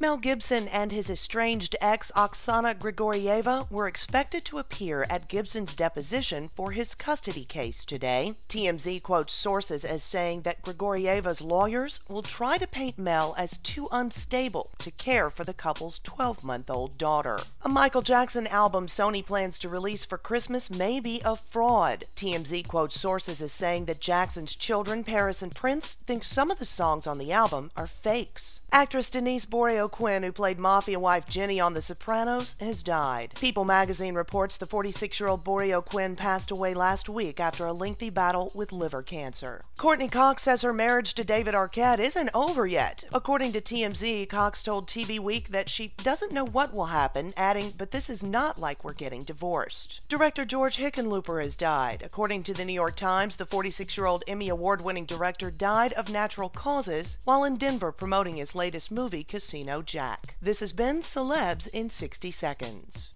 Mel Gibson and his estranged ex Oksana Grigorieva were expected to appear at Gibson's deposition for his custody case today. TMZ quotes sources as saying that Grigorieva's lawyers will try to paint Mel as too unstable to care for the couple's 12 month old daughter. A Michael Jackson album Sony plans to release for Christmas may be a fraud. TMZ quotes sources as saying that Jackson's children, Paris and Prince, think some of the songs on the album are fakes. Actress Denise Borino Quinn, who played Mafia wife Ginny on The Sopranos, has died. People magazine reports the 46 year old Borino Quinn passed away last week after a lengthy battle with liver cancer. Courtney Cox says her marriage to David Arquette isn't over yet. According to TMZ, Cox told TV Week that she doesn't know what will happen, adding, But this is not like we're getting divorced. Director George Hickenlooper has died. According to the New York Times, the 46 year old Emmy Award winning director died of natural causes while in Denver promoting his latest movie, Casino Jack. This has been Celebs in 60 Seconds.